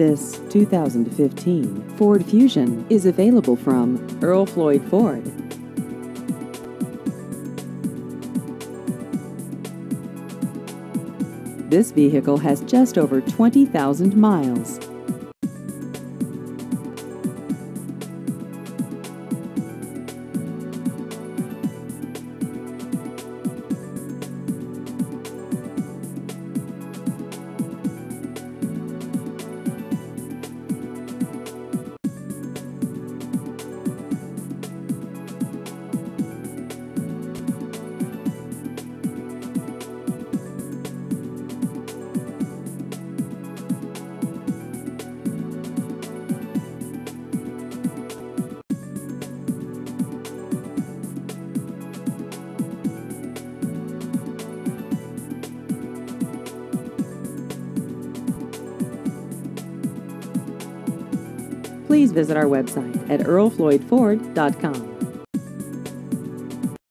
This 2015 Ford Fusion is available from Earl Floyd Ford. This vehicle has just over 20,000 miles. Please visit our website at earlfloydford.com.